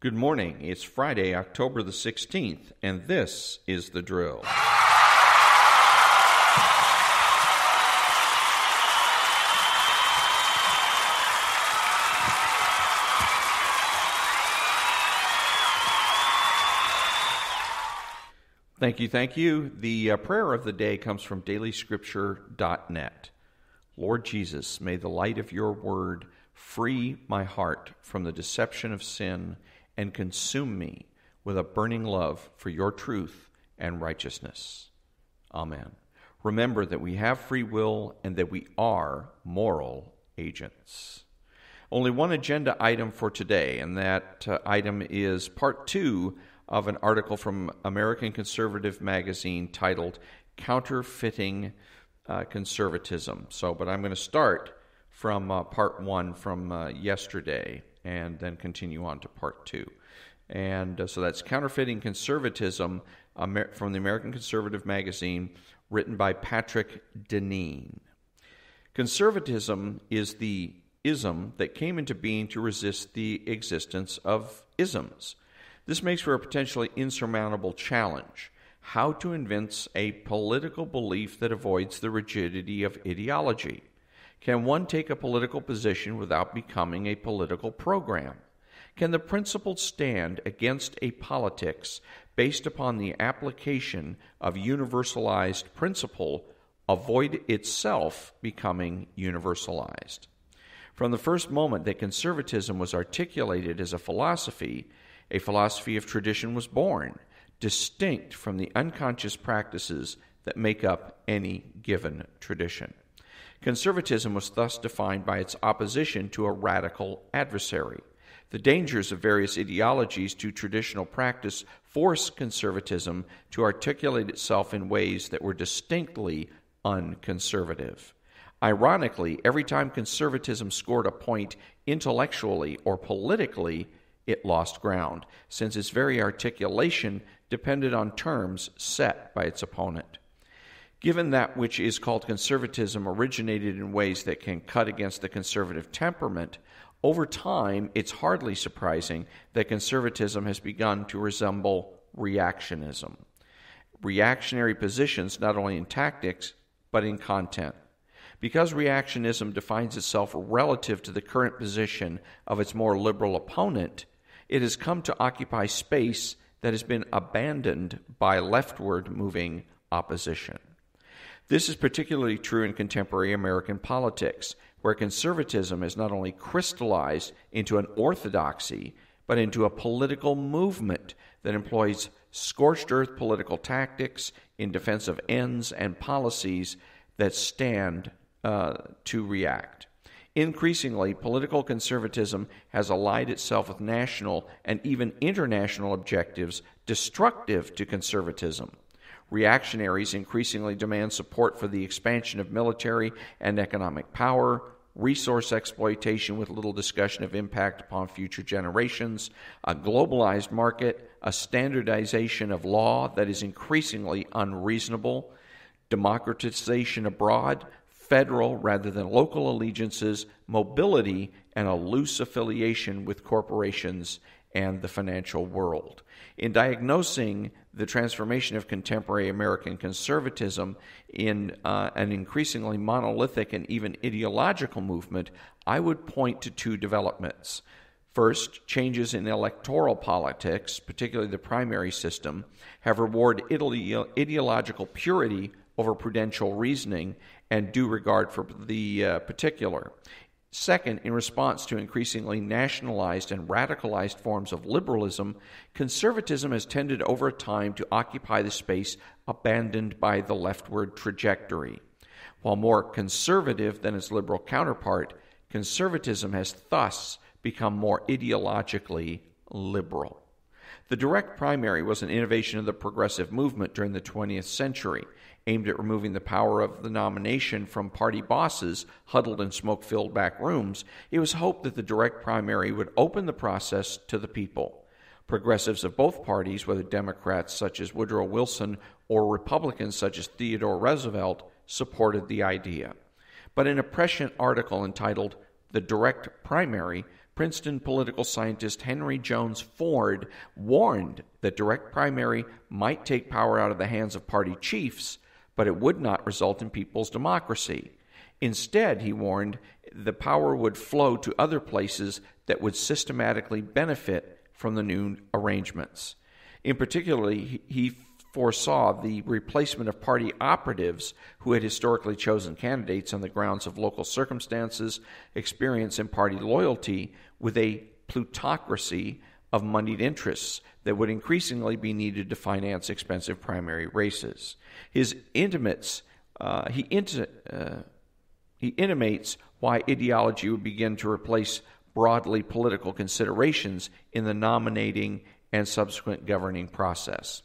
Good morning. It's Friday, October the 16th, and this is the drill. Thank you, thank you. The uh, prayer of the day comes from dailyscripture.net. Lord Jesus, may the light of your word free my heart from the deception of sin and consume me with a burning love for your truth and righteousness. Amen. Remember that we have free will and that we are moral agents. Only one agenda item for today, and that uh, item is part two of an article from American Conservative Magazine titled Counterfeiting uh, Conservatism. So, but I'm going to start from uh, part one from uh, yesterday and then continue on to part two. And uh, so that's Counterfeiting Conservatism Amer- from the American Conservative Magazine, written by Patrick Deneen. Conservatism is the ism that came into being to resist the existence of isms. This makes for a potentially insurmountable challenge how to evince a political belief that avoids the rigidity of ideology. Can one take a political position without becoming a political program? Can the principle stand against a politics based upon the application of universalized principle avoid itself becoming universalized? From the first moment that conservatism was articulated as a philosophy, a philosophy of tradition was born, distinct from the unconscious practices that make up any given tradition. Conservatism was thus defined by its opposition to a radical adversary. The dangers of various ideologies to traditional practice forced conservatism to articulate itself in ways that were distinctly unconservative. Ironically, every time conservatism scored a point intellectually or politically, it lost ground, since its very articulation depended on terms set by its opponent. Given that which is called conservatism originated in ways that can cut against the conservative temperament, over time it's hardly surprising that conservatism has begun to resemble reactionism. Reactionary positions not only in tactics, but in content. Because reactionism defines itself relative to the current position of its more liberal opponent, it has come to occupy space that has been abandoned by leftward moving opposition. This is particularly true in contemporary American politics, where conservatism has not only crystallized into an orthodoxy, but into a political movement that employs scorched earth political tactics in defense of ends and policies that stand uh, to react. Increasingly, political conservatism has allied itself with national and even international objectives destructive to conservatism. Reactionaries increasingly demand support for the expansion of military and economic power, resource exploitation with little discussion of impact upon future generations, a globalized market, a standardization of law that is increasingly unreasonable, democratization abroad, federal rather than local allegiances, mobility, and a loose affiliation with corporations and the financial world. In diagnosing the transformation of contemporary American conservatism in uh, an increasingly monolithic and even ideological movement, I would point to two developments. First, changes in electoral politics, particularly the primary system, have rewarded ideological purity over prudential reasoning and due regard for the uh, particular. Second, in response to increasingly nationalized and radicalized forms of liberalism, conservatism has tended over time to occupy the space abandoned by the leftward trajectory. While more conservative than its liberal counterpart, conservatism has thus become more ideologically liberal. The direct primary was an innovation of the progressive movement during the 20th century aimed at removing the power of the nomination from party bosses huddled in smoke filled back rooms, it was hoped that the direct primary would open the process to the people. Progressives of both parties, whether Democrats such as Woodrow Wilson or Republicans such as Theodore Roosevelt, supported the idea. But in a prescient article entitled The Direct Primary, Princeton political scientist Henry Jones Ford warned that direct primary might take power out of the hands of party chiefs, but it would not result in people's democracy. Instead, he warned, the power would flow to other places that would systematically benefit from the new arrangements. In particular, he foresaw the replacement of party operatives who had historically chosen candidates on the grounds of local circumstances, experience, and party loyalty with a plutocracy of moneyed interests that would increasingly be needed to finance expensive primary races. His intimates, uh, he, inti- uh, he intimates why ideology would begin to replace broadly political considerations in the nominating and subsequent governing process.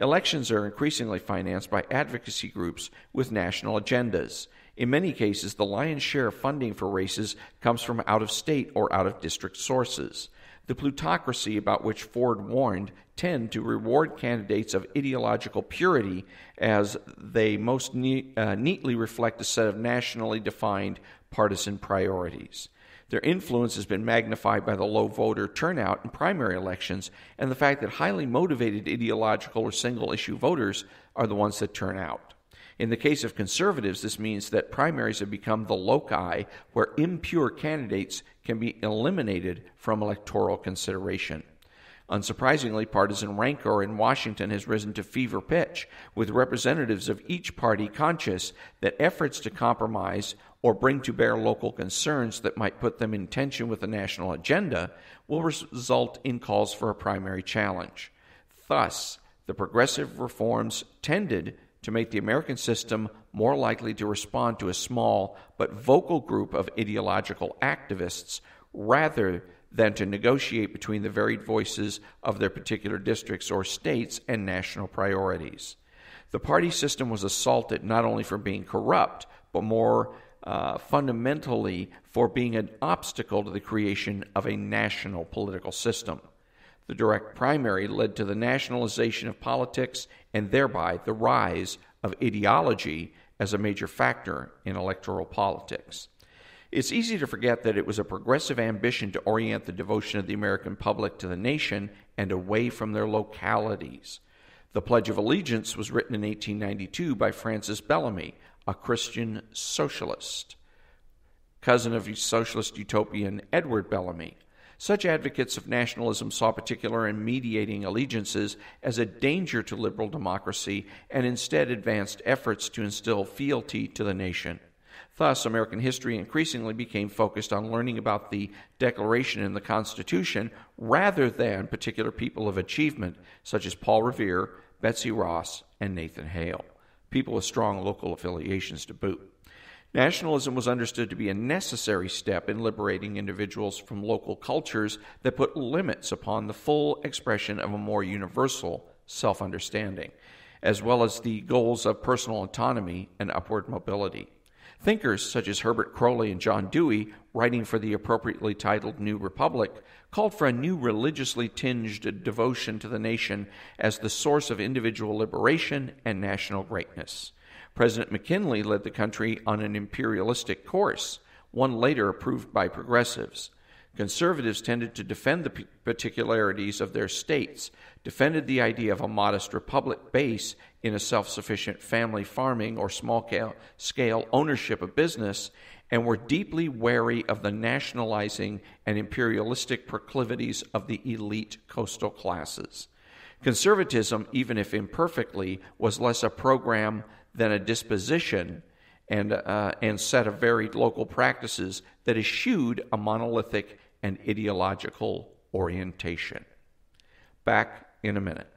Elections are increasingly financed by advocacy groups with national agendas. In many cases, the lion's share of funding for races comes from out of state or out of district sources. The plutocracy about which Ford warned tend to reward candidates of ideological purity as they most ne- uh, neatly reflect a set of nationally defined partisan priorities. Their influence has been magnified by the low voter turnout in primary elections and the fact that highly motivated ideological or single issue voters are the ones that turn out. In the case of conservatives, this means that primaries have become the loci where impure candidates can be eliminated from electoral consideration. Unsurprisingly, partisan rancor in Washington has risen to fever pitch, with representatives of each party conscious that efforts to compromise or bring to bear local concerns that might put them in tension with the national agenda will result in calls for a primary challenge. Thus, the progressive reforms tended to make the American system more likely to respond to a small but vocal group of ideological activists rather than to negotiate between the varied voices of their particular districts or states and national priorities. The party system was assaulted not only for being corrupt, but more uh, fundamentally for being an obstacle to the creation of a national political system. The direct primary led to the nationalization of politics and thereby the rise of ideology as a major factor in electoral politics. It's easy to forget that it was a progressive ambition to orient the devotion of the American public to the nation and away from their localities. The Pledge of Allegiance was written in 1892 by Francis Bellamy, a Christian socialist, cousin of socialist utopian Edward Bellamy. Such advocates of nationalism saw particular and mediating allegiances as a danger to liberal democracy and instead advanced efforts to instill fealty to the nation. Thus, American history increasingly became focused on learning about the Declaration and the Constitution rather than particular people of achievement, such as Paul Revere, Betsy Ross, and Nathan Hale people with strong local affiliations to boot. Nationalism was understood to be a necessary step in liberating individuals from local cultures that put limits upon the full expression of a more universal self understanding, as well as the goals of personal autonomy and upward mobility. Thinkers such as Herbert Croly and John Dewey, writing for the appropriately titled New Republic, called for a new religiously tinged devotion to the nation as the source of individual liberation and national greatness. President McKinley led the country on an imperialistic course, one later approved by progressives. Conservatives tended to defend the particularities of their states, defended the idea of a modest republic base in a self sufficient family farming or small scale ownership of business, and were deeply wary of the nationalizing and imperialistic proclivities of the elite coastal classes. Conservatism, even if imperfectly, was less a program than a disposition and, uh, and set of varied local practices that eschewed a monolithic and ideological orientation. Back in a minute.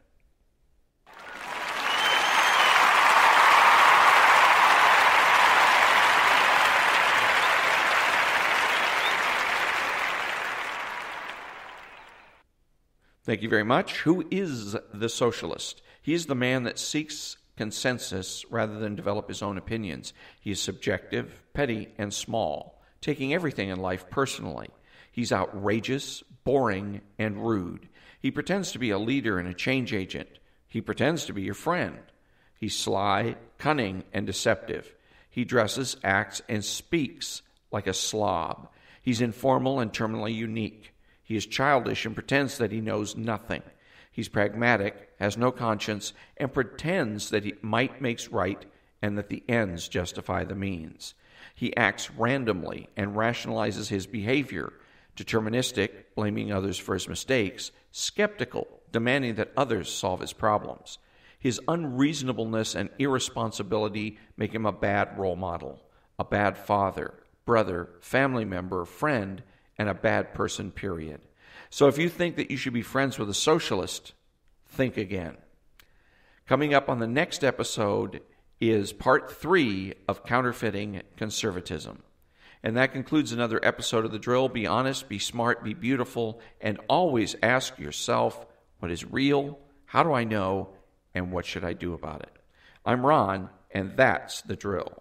Thank you very much. Who is the socialist? He is the man that seeks consensus rather than develop his own opinions. He is subjective, petty, and small, taking everything in life personally. He's outrageous, boring, and rude. He pretends to be a leader and a change agent. He pretends to be your friend. He's sly, cunning, and deceptive. He dresses, acts, and speaks like a slob. He's informal and terminally unique. He is childish and pretends that he knows nothing. He's pragmatic, has no conscience, and pretends that he might makes right and that the ends justify the means. He acts randomly and rationalizes his behavior, deterministic, blaming others for his mistakes, skeptical, demanding that others solve his problems. His unreasonableness and irresponsibility make him a bad role model, a bad father, brother, family member, friend, and a bad person, period. So if you think that you should be friends with a socialist, think again. Coming up on the next episode is part three of counterfeiting conservatism. And that concludes another episode of The Drill. Be honest, be smart, be beautiful, and always ask yourself what is real, how do I know, and what should I do about it? I'm Ron, and that's The Drill.